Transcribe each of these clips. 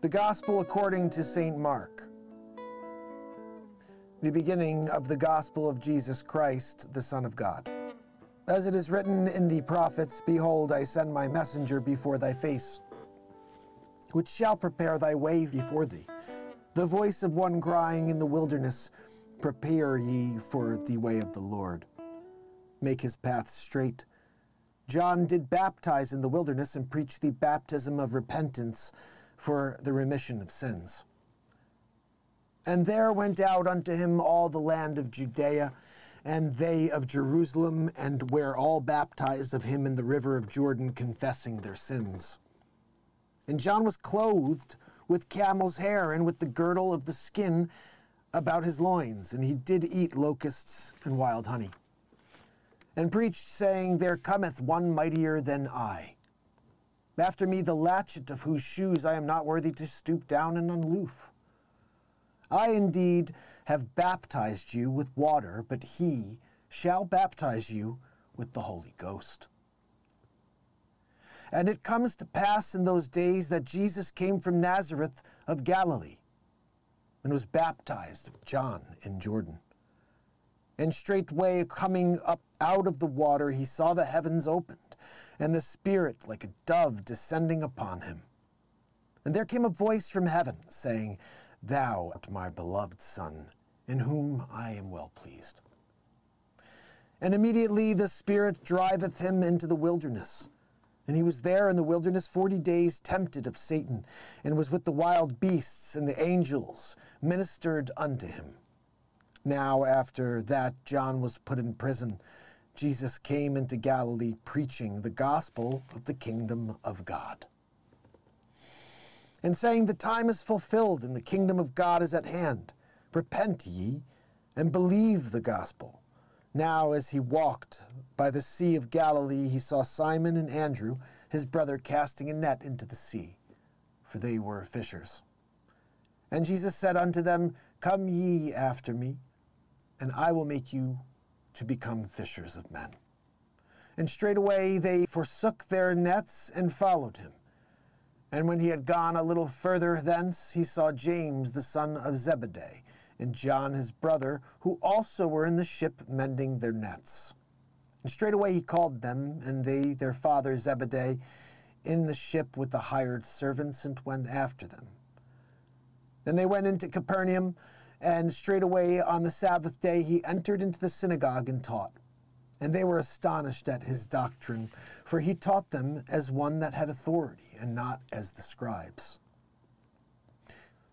The Gospel according to St. Mark. The beginning of the Gospel of Jesus Christ, the Son of God. As it is written in the prophets, Behold, I send my messenger before thy face, which shall prepare thy way before thee. The voice of one crying in the wilderness, Prepare ye for the way of the Lord. Make his path straight. John did baptize in the wilderness and preach the baptism of repentance for the remission of sins. And there went out unto him all the land of Judea, and they of Jerusalem, and were all baptized of him in the river of Jordan, confessing their sins. And John was clothed with camel's hair and with the girdle of the skin about his loins, and he did eat locusts and wild honey. And preached, saying, There cometh one mightier than I after me the latchet of whose shoes I am not worthy to stoop down and unloof. I indeed have baptized you with water, but he shall baptize you with the Holy Ghost. And it comes to pass in those days that Jesus came from Nazareth of Galilee and was baptized of John in Jordan. And straightway coming up out of the water, he saw the heavens opened and the Spirit like a dove descending upon him. And there came a voice from heaven, saying, Thou art my beloved Son, in whom I am well pleased. And immediately the Spirit driveth him into the wilderness. And he was there in the wilderness forty days, tempted of Satan, and was with the wild beasts, and the angels ministered unto him. Now, after that, John was put in prison Jesus came into Galilee preaching the gospel of the kingdom of God. And saying, The time is fulfilled and the kingdom of God is at hand. Repent ye and believe the gospel. Now, as he walked by the Sea of Galilee, he saw Simon and Andrew, his brother, casting a net into the sea, for they were fishers. And Jesus said unto them, Come ye after me, and I will make you to become fishers of men. And straightway they forsook their nets and followed him. And when he had gone a little further thence, he saw James the son of Zebedee, and John his brother, who also were in the ship mending their nets. And straightway he called them, and they, their father Zebedee, in the ship with the hired servants, and went after them. Then they went into Capernaum, and straightway on the Sabbath day he entered into the synagogue and taught. And they were astonished at his doctrine, for he taught them as one that had authority, and not as the scribes.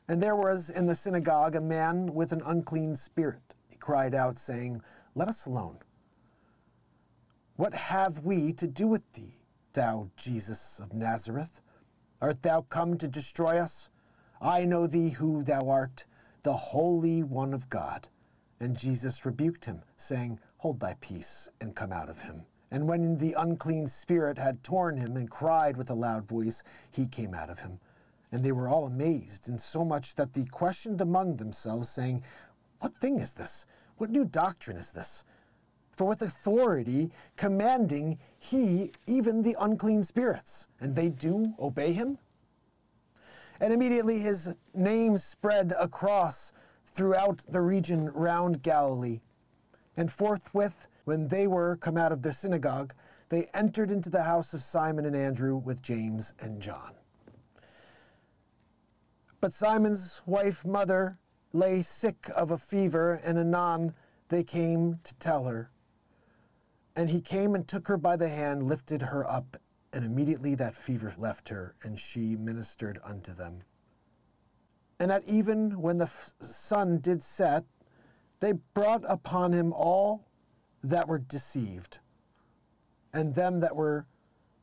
And there was in the synagogue a man with an unclean spirit. He cried out, saying, Let us alone. What have we to do with thee, thou Jesus of Nazareth? Art thou come to destroy us? I know thee who thou art the Holy One of God. And Jesus rebuked him, saying, Hold thy peace, and come out of him. And when the unclean spirit had torn him and cried with a loud voice, he came out of him. And they were all amazed, insomuch that they questioned among themselves, saying, What thing is this? What new doctrine is this? For with authority commanding he even the unclean spirits, and they do obey him? And immediately his name spread across throughout the region round Galilee. And forthwith, when they were come out of their synagogue, they entered into the house of Simon and Andrew with James and John. But Simon's wife, mother, lay sick of a fever, and anon they came to tell her. And he came and took her by the hand, lifted her up, and immediately that fever left her, and she ministered unto them. And at even when the sun did set, they brought upon him all that were deceived, and them that were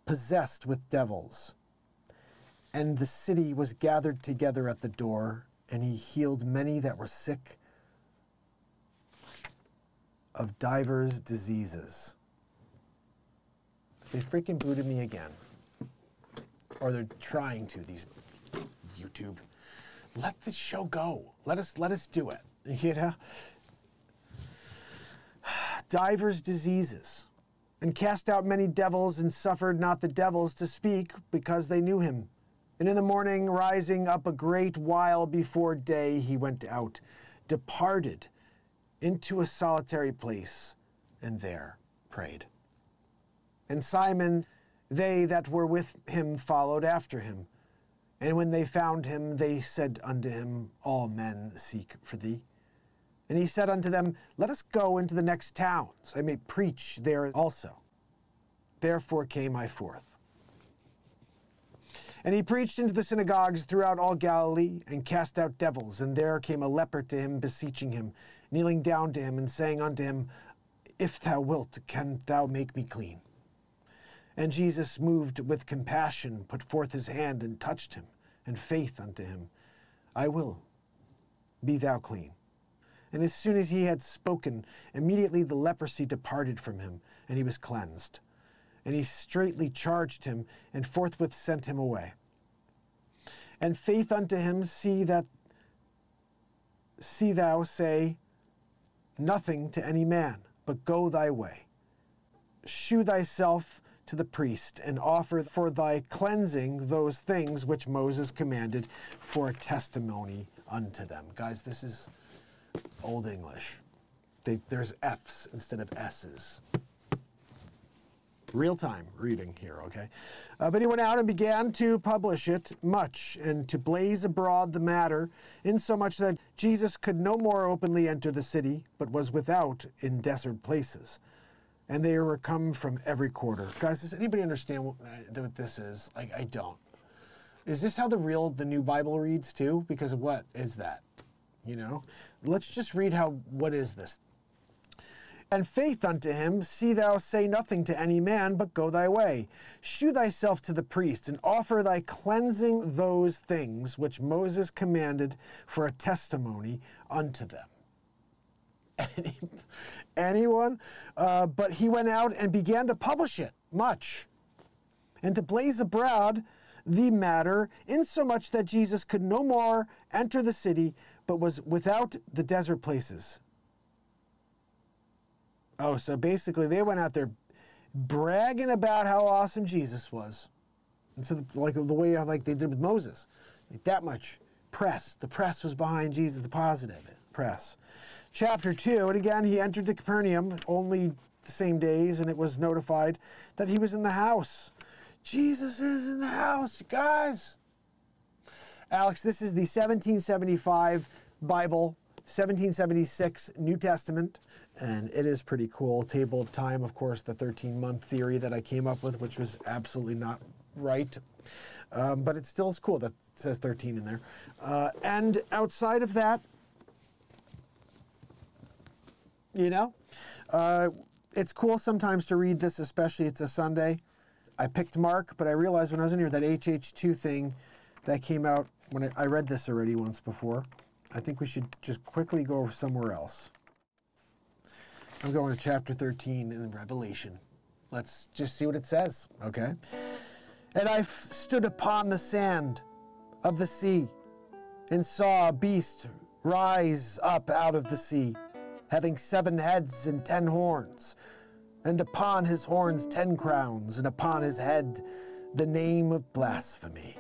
possessed with devils. And the city was gathered together at the door, and he healed many that were sick of divers diseases they freaking booted me again. Or they're trying to, these YouTube. Let this show go. Let us let us do it. You know? Divers diseases. And cast out many devils, and suffered not the devils to speak, because they knew him. And in the morning, rising up a great while before day, he went out, departed into a solitary place, and there prayed. And Simon, they that were with him followed after him. And when they found him, they said unto him, All men seek for thee. And he said unto them, Let us go into the next towns, I may preach there also. Therefore came I forth. And he preached into the synagogues throughout all Galilee, and cast out devils. And there came a leper to him, beseeching him, kneeling down to him, and saying unto him, If thou wilt, can thou make me clean? And Jesus, moved with compassion, put forth his hand and touched him, and faith unto him, I will, be thou clean. And as soon as he had spoken, immediately the leprosy departed from him, and he was cleansed. And he straightly charged him, and forthwith sent him away. And faith unto him, see that see thou say nothing to any man, but go thy way. Shew thyself to the priest, and offer for thy cleansing those things which Moses commanded for a testimony unto them. Guys, this is Old English. They, there's F's instead of S's. Real time reading here, okay? Uh, but he went out and began to publish it much and to blaze abroad the matter, insomuch that Jesus could no more openly enter the city, but was without in desert places. And they were come from every quarter. Guys, does anybody understand what, uh, what this is? Like, I don't. Is this how the real, the new Bible reads too? Because what is that? You know? Let's just read how, what is this? And faith unto him, see thou say nothing to any man, but go thy way. Shew thyself to the priest, and offer thy cleansing those things which Moses commanded for a testimony unto them. Any, anyone? Uh, but he went out and began to publish it much, and to blaze abroad the matter, insomuch that Jesus could no more enter the city, but was without the desert places. Oh, so basically they went out there bragging about how awesome Jesus was. Instead of like the way like they did with Moses. Like that much press. The press was behind Jesus, the positive press. Chapter 2, and again he entered to Capernaum only the same days, and it was notified that he was in the house. Jesus is in the house, guys. Alex, this is the 1775 Bible, 1776 New Testament, and it is pretty cool. Table of time, of course, the 13 month theory that I came up with, which was absolutely not right. Um, but it still is cool that says 13 in there. Uh, and outside of that, you know, uh, it's cool sometimes to read this, especially it's a Sunday. I picked Mark, but I realized when I was in here that HH2 thing that came out when I, I read this already once before. I think we should just quickly go somewhere else. I'm going to chapter 13 in Revelation. Let's just see what it says, okay? And I stood upon the sand of the sea and saw a beast rise up out of the sea, having seven heads and ten horns, and upon his horns ten crowns, and upon his head the name of blasphemy.